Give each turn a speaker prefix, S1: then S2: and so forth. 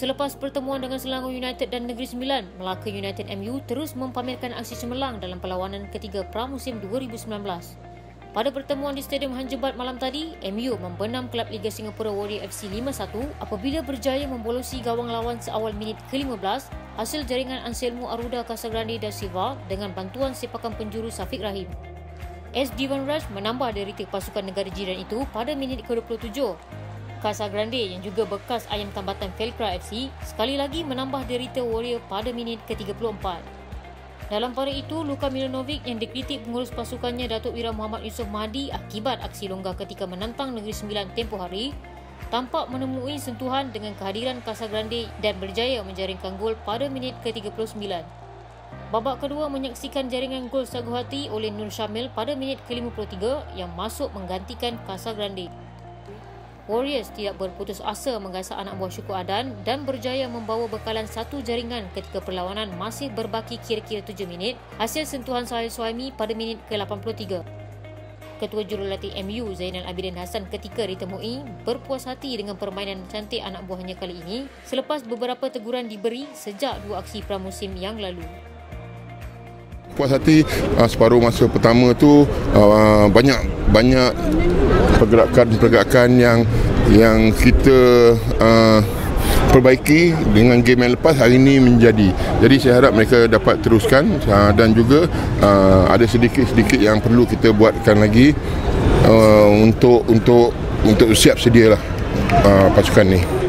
S1: selepas pertemuan dengan Selangor United dan Negeri Sembilan, Melaka United MU terus mempamerkan aksi cemerlang dalam perlawanan ketiga pramusim 2019. Pada pertemuan di Stadium Hanjebat malam tadi, MU membenam klub Liga Singapura Warrior FC 5-1 apabila berjaya membolosi gawang lawan seawal minit ke-15 hasil jaringan Anselmo Aruda Casagrande da Silva dengan bantuan sepakan penjuru Safiq Rahim. S. Divan Raj menambah derita pasukan negara jiran itu pada minit ke-27. Casagrande yang juga bekas ayam tambatan Velcra FC sekali lagi menambah derita Warrior pada minit ke-34. Dalam pada itu, Luka Milanovic yang dikritik pengurus pasukannya Datuk Wira Muhammad Yusof Mahdi akibat aksi longgar ketika menantang Negeri Sembilan tempoh hari, tampak menemui sentuhan dengan kehadiran Casagrande dan berjaya menjaringkan gol pada minit ke-39. Babak kedua menyaksikan jaringan gol sagu hati oleh Nur Syamil pada minit ke-53 yang masuk menggantikan Casagrande. Warriors tidak berputus asa menggasak anak buah Syukur Adan dan berjaya membawa bekalan satu jaringan ketika perlawanan masih berbaki kira-kira 7 minit hasil sentuhan Sahil Suhaimi pada minit ke-83. Ketua Jurulatih MU Zainal Abidin Hassan ketika ditemui berpuas hati dengan permainan cantik anak buahnya kali ini selepas beberapa teguran diberi sejak dua aksi pramusim yang lalu.
S2: Puas hati uh, separuh masa pertama tu uh, banyak banyak pergerakan-pergerakan yang yang kita uh, perbaiki dengan game yang lepas hari ini menjadi. Jadi saya harap mereka dapat teruskan uh, dan juga uh, ada sedikit-sedikit yang perlu kita buatkan lagi uh, untuk untuk untuk siap sedialah uh, pasukan ni.